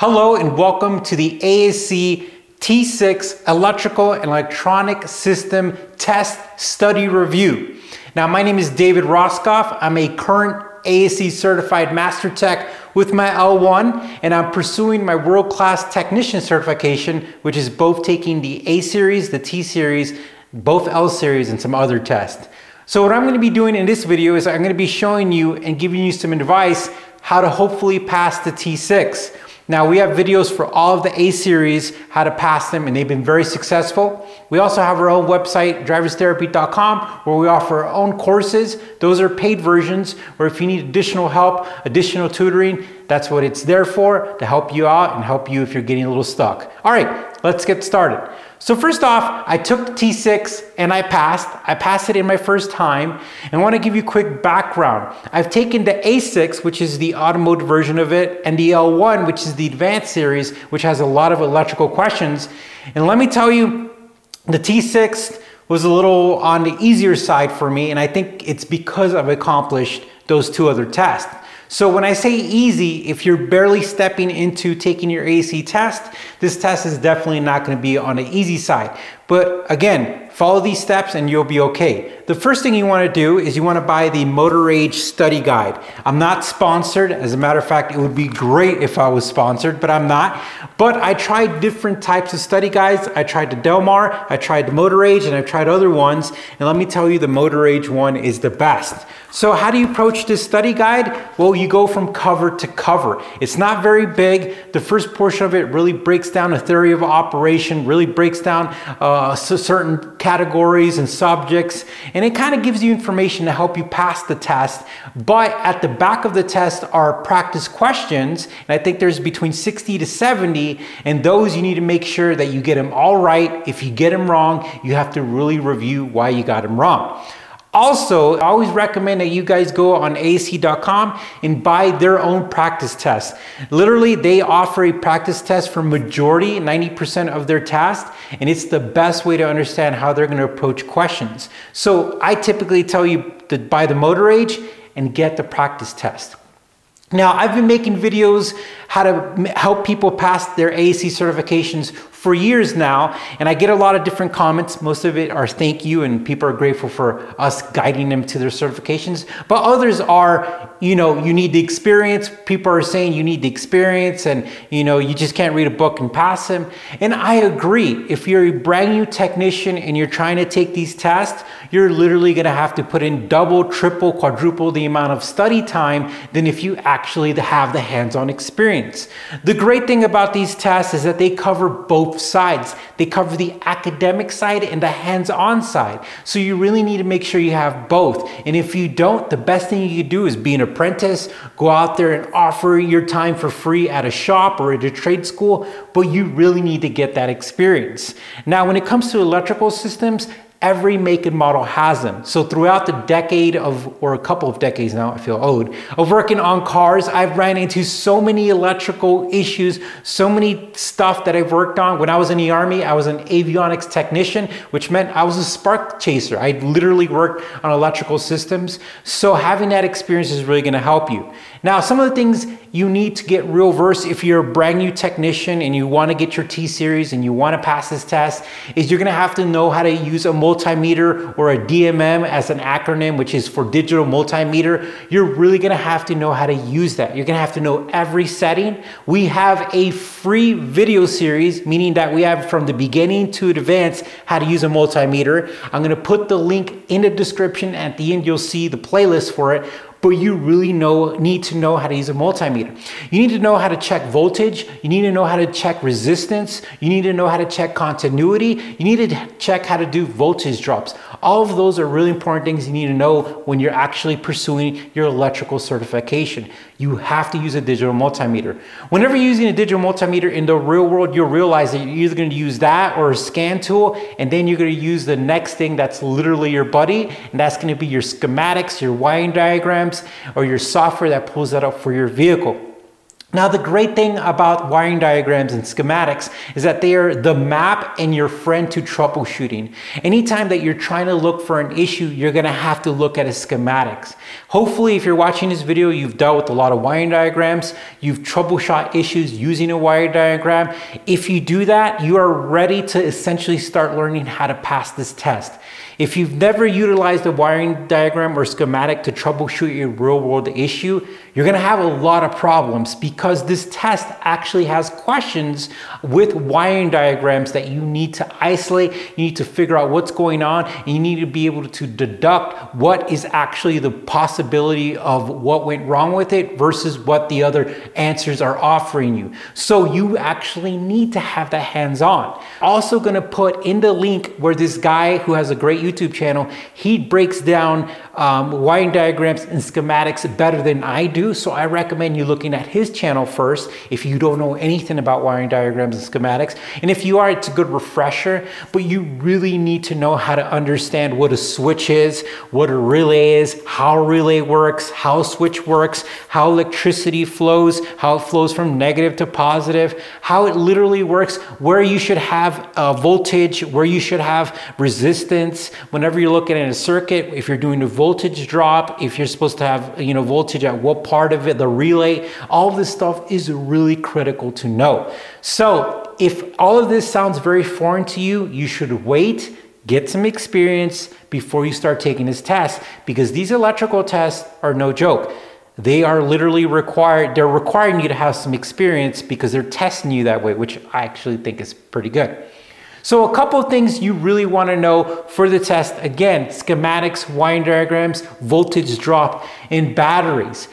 Hello and welcome to the ASE T6 Electrical and Electronic System Test Study Review. Now my name is David Roskoff. I'm a current ASE certified master tech with my L1 and I'm pursuing my world-class technician certification which is both taking the A series, the T series, both L series and some other tests. So what I'm going to be doing in this video is I'm going to be showing you and giving you some advice how to hopefully pass the T6. Now we have videos for all of the A series, how to pass them, and they've been very successful. We also have our own website, driverstherapy.com, where we offer our own courses. Those are paid versions, where if you need additional help, additional tutoring, that's what it's there for, to help you out and help you if you're getting a little stuck. All right, let's get started. So first off, I took the T6 and I passed. I passed it in my first time. And I want to give you a quick background. I've taken the A6, which is the automotive version of it, and the L1, which is the advanced series, which has a lot of electrical questions. And let me tell you, the T6 was a little on the easier side for me. And I think it's because I've accomplished those two other tests. So when I say easy, if you're barely stepping into taking your ASE test, this test is definitely not gonna be on the easy side. But again, Follow these steps and you'll be okay. The first thing you wanna do is you wanna buy the Motor Age study guide. I'm not sponsored. As a matter of fact, it would be great if I was sponsored, but I'm not. But I tried different types of study guides. I tried the Delmar, I tried the Motor Age, and I've tried other ones. And let me tell you, the Motor Age one is the best. So how do you approach this study guide? Well, you go from cover to cover. It's not very big. The first portion of it really breaks down a theory of operation, really breaks down uh, certain categories and subjects, and it kind of gives you information to help you pass the test. But at the back of the test are practice questions, and I think there's between 60 to 70, and those you need to make sure that you get them all right. If you get them wrong, you have to really review why you got them wrong. Also, I always recommend that you guys go on ASE.com and buy their own practice test. Literally, they offer a practice test for majority, 90% of their tasks, and it's the best way to understand how they're gonna approach questions. So I typically tell you to buy the motor age and get the practice test. Now, I've been making videos how to help people pass their ASE certifications for years now, and I get a lot of different comments. Most of it are thank you, and people are grateful for us guiding them to their certifications. But others are, you know, you need the experience. People are saying you need the experience, and you know, you just can't read a book and pass them. And I agree. If you're a brand new technician and you're trying to take these tests, you're literally going to have to put in double, triple, quadruple the amount of study time than if you actually have the hands-on experience. The great thing about these tests is that they cover both both sides. They cover the academic side and the hands-on side. So you really need to make sure you have both. And if you don't, the best thing you can do is be an apprentice, go out there and offer your time for free at a shop or at a trade school, but you really need to get that experience. Now, when it comes to electrical systems, Every make and model has them. So throughout the decade of, or a couple of decades now, I feel old, of working on cars, I've ran into so many electrical issues, so many stuff that I've worked on. When I was in the Army, I was an avionics technician, which meant I was a spark chaser. I literally worked on electrical systems. So having that experience is really gonna help you. Now, some of the things you need to get real versed if you're a brand new technician and you want to get your T-Series and you want to pass this test is you're going to have to know how to use a multimeter or a DMM as an acronym, which is for digital multimeter. You're really to have to know how to use that. You're to have to know every setting. We have a free video series, meaning that we have from the beginning to advanced how to use a multimeter. I'm to put the link in the description. At the end, you'll see the playlist for it but you really know need to know how to use a multimeter. You need to know how to check voltage, you need to know how to check resistance, you need to know how to check continuity, you need to check how to do voltage drops. All of those are really important things you need to know when you're actually pursuing your electrical certification. You have to use a digital multimeter. Whenever you're using a digital multimeter in the real world, you'll realize that you're either going to use that or a scan tool, and then you're going to use the next thing that's literally your buddy, and that's going to be your schematics, your wiring diagrams, or your software that pulls that up for your vehicle. Now, the great thing about wiring diagrams and schematics is that they are the map and your friend to troubleshooting. Anytime that you're trying to look for an issue, you're gonna have to look at a schematics. Hopefully, if you're watching this video, you've dealt with a lot of wiring diagrams, you've troubleshot issues using a wiring diagram. If you do that, you are ready to essentially start learning how to pass this test. If you've never utilized a wiring diagram or schematic to troubleshoot your real world issue, you're gonna have a lot of problems because this test actually has questions with wiring diagrams that you need to isolate, you need to figure out what's going on, and you need to be able to deduct what is actually the possibility of what went wrong with it versus what the other answers are offering you. So you actually need to have that hands-on. Also gonna put in the link where this guy who has a great YouTube channel, he breaks down um, wiring diagrams and schematics better than I do. So I recommend you looking at his channel first if you don't know anything about wiring diagrams and schematics. And if you are, it's a good refresher, but you really need to know how to understand what a switch is, what a relay is, how a relay works, how a switch works, how electricity flows, how it flows from negative to positive, how it literally works, where you should have a voltage, where you should have resistance. Whenever you're looking at a circuit, if you're doing a voltage voltage drop, if you're supposed to have, you know, voltage at what part of it, the relay, all of this stuff is really critical to know. So if all of this sounds very foreign to you, you should wait, get some experience before you start taking this test because these electrical tests are no joke. They are literally required, they're requiring you to have some experience because they're testing you that way, which I actually think is pretty good. So a couple of things you really want to know for the test. Again, schematics, wiring diagrams, voltage drop, and batteries.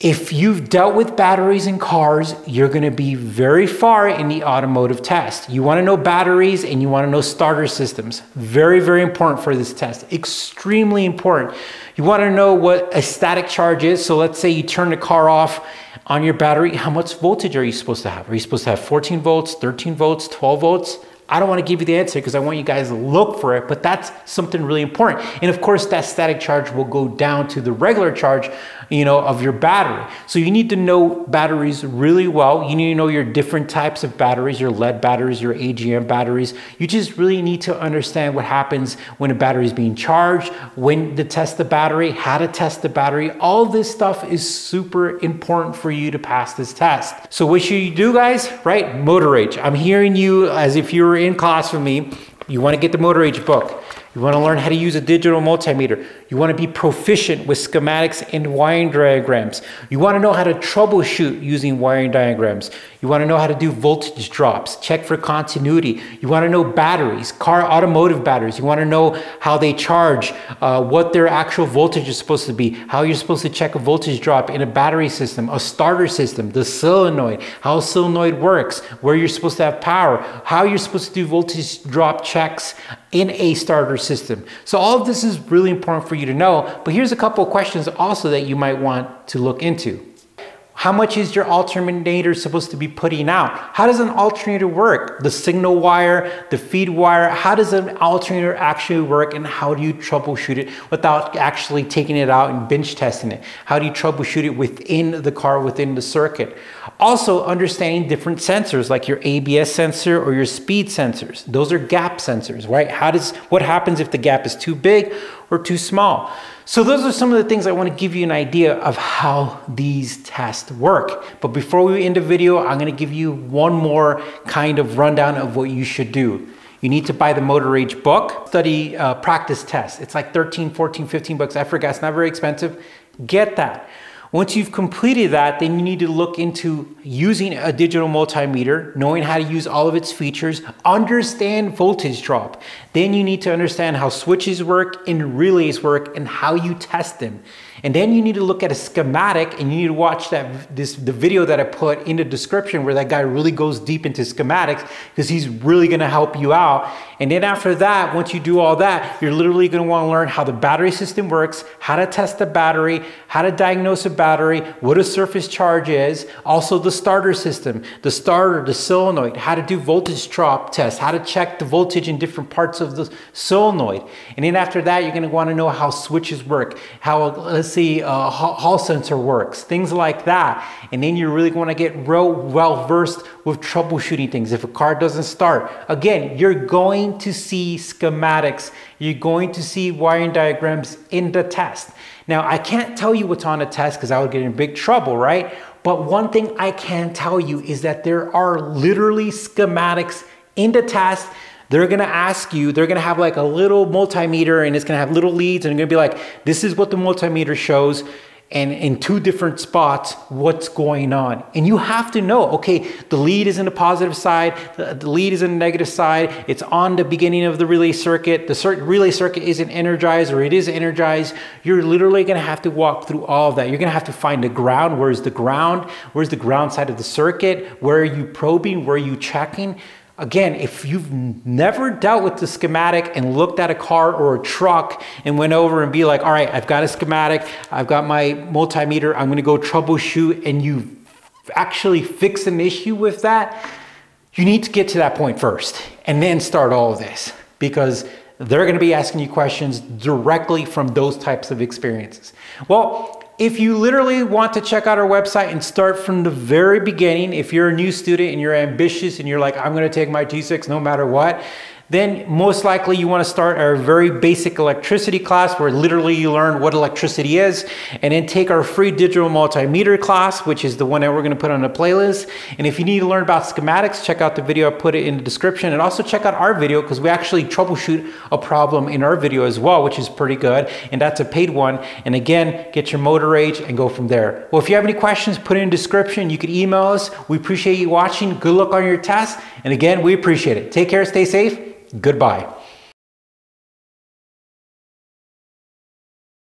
If you've dealt with batteries in cars, you're going to be very far in the automotive test. You want to know batteries and you want to know starter systems. Very, very important for this test. Extremely important. You want to know what a static charge is. So let's say you turn the car off on your battery. How much voltage are you supposed to have? Are you supposed to have 14 volts, 13 volts, 12 volts? I don't want to give you the answer because I want you guys to look for it, but that's something really important. And of course, that static charge will go down to the regular charge, you know, of your battery. So you need to know batteries really well. You need to know your different types of batteries, your lead batteries, your AGM batteries. You just really need to understand what happens when a battery is being charged, when to test the battery, how to test the battery. All this stuff is super important for you to pass this test. So what should you do, guys? Right? Motor Age. I'm hearing you as if you were in class with me, you want to get the Motor Age book. You want to learn how to use a digital multimeter. You want to be proficient with schematics and wiring diagrams. You want to know how to troubleshoot using wiring diagrams. You want to know how to do voltage drops, check for continuity. You want to know batteries, car automotive batteries. You want to know how they charge, uh, what their actual voltage is supposed to be, how you're supposed to check a voltage drop in a battery system, a starter system, the solenoid, how a solenoid works, where you're supposed to have power, how you're supposed to do voltage drop checks in a starter system. So all of this is really important for you to know, but here's a couple of questions also that you might want to look into. How much is your alternator supposed to be putting out? How does an alternator work? The signal wire, the feed wire, how does an alternator actually work and how do you troubleshoot it without actually taking it out and bench testing it? How do you troubleshoot it within the car, within the circuit? Also understanding different sensors like your ABS sensor or your speed sensors. Those are gap sensors, right? How does, what happens if the gap is too big or too small? So those are some of the things I want to give you an idea of how these tests work. But before we end the video, I'm going to give you one more kind of rundown of what you should do. You need to buy the Motor Age book, study uh, practice test. It's like 13, 14, 15 bucks. I forgot, it's not very expensive. Get that. Once you've completed that, then you need to look into using a digital multimeter, knowing how to use all of its features, understand voltage drop. Then you need to understand how switches work and relays work and how you test them. And then you need to look at a schematic and you need to watch that this the video that I put in the description where that guy really goes deep into schematics because he's really going to help you out. And then after that, once you do all that, you're literally going to want to learn how the battery system works, how to test the battery, how to diagnose a battery, what a surface charge is, also the starter system, the starter, the solenoid, how to do voltage drop tests, how to check the voltage in different parts of the solenoid. And then after that, you're going to want to know how switches work, how let's see uh, hall sensor works, things like that. And then you're really going to get real well versed with troubleshooting things. If a car doesn't start, again, you're going to see schematics. You're going to see wiring diagrams in the test. Now, I can't tell you what's on a test because I would get in big trouble, right? But one thing I can tell you is that there are literally schematics in the test they're gonna ask you, they're gonna have like a little multimeter and it's gonna have little leads and they're gonna be like, this is what the multimeter shows and in two different spots what's going on. And you have to know, okay, the lead is in the positive side, the, lead is in the negative side, it's on the beginning of the relay circuit, the relay circuit isn't energized or it is energized. You're literally gonna have to walk through all of that. You're gonna have to find the ground, where's the ground, where's the ground side of the circuit, where are you probing, where are you checking? Again, if you've never dealt with the schematic and looked at a car or a truck and went over and be like, all right, I've got a schematic, I've got my multimeter, I'm gonna go troubleshoot, and you actually fix an issue with that, you need to get to that point first and then start all of this because they're gonna be asking you questions directly from those types of experiences. Well, if you literally want to check out our website and start from the very beginning, if you're a new student and you're ambitious and you're like, I'm going to take my T6 no matter what, then most likely you want to start our very basic electricity class where literally you learn what electricity is and then take our free digital multimeter class, which is the one that we're going to put on the playlist. And if you need to learn about schematics, check out the video. I put it in the description and also check out our video because we actually troubleshoot a problem in our video as well, which is pretty good. And that's a paid one. And again, get your motor age and go from there. Well, if you have any questions, put it in the description. You can email us. We appreciate you watching. Good luck on your test. And again, we appreciate it. Take care, stay safe Goodbye.